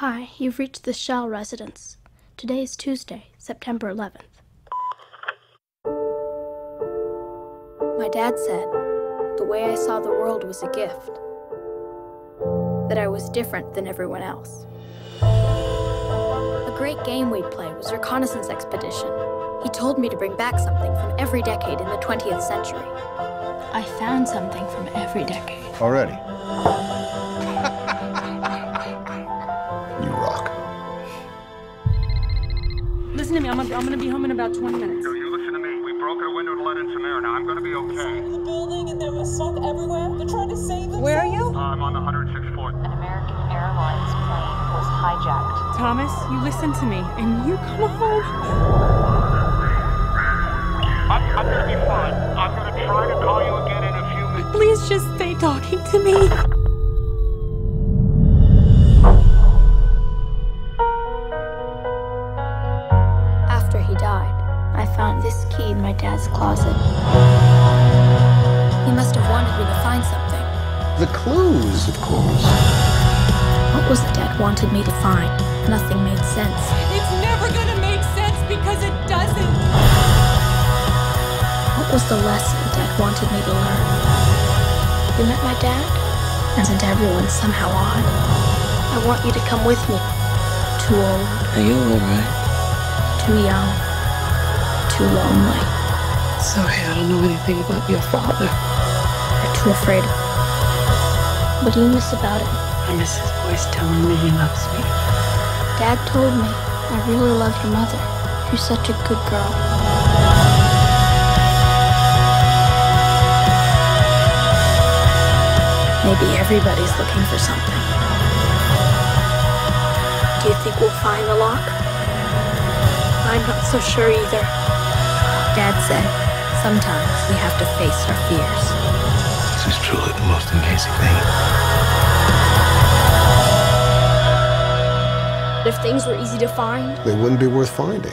Hi, you've reached the Schell residence. Today is Tuesday, September 11th. My dad said the way I saw the world was a gift, that I was different than everyone else. A great game we'd play was Reconnaissance Expedition. He told me to bring back something from every decade in the 20th century. I found something from every decade. Already. Listen to me. I'm, I'm gonna be home in about 20 minutes. So you listen to me. We broke a window to let in some air. Now I'm gonna be okay. the building and there was smoke everywhere. They're trying to save themselves. Where are you? Uh, I'm on the 106th floor. An American Airlines plane was hijacked. Thomas, you listen to me and you come home. I'm, I'm gonna be fine. I'm gonna try to call you again in a few minutes. Please just stay talking to me. I found this key in my dad's closet. He must have wanted me to find something. The clues, of course. What was it Dad wanted me to find? Nothing made sense. It's never gonna make sense because it doesn't. What was the lesson Dad wanted me to learn? You met my dad? Isn't everyone somehow odd? I want you to come with me. Too old, Are you alright? too young, too lonely, Sorry, I don't know anything about your father. or too afraid. What do you miss about it? I miss his voice telling me he loves me. Dad told me I really love your mother. You're such a good girl. Maybe everybody's looking for something. Do you think we'll find the lock? I'm not so sure either. Dad said sometimes we have to face our fears. This is truly the most amazing thing. If things were easy to find, They wouldn't be worth finding.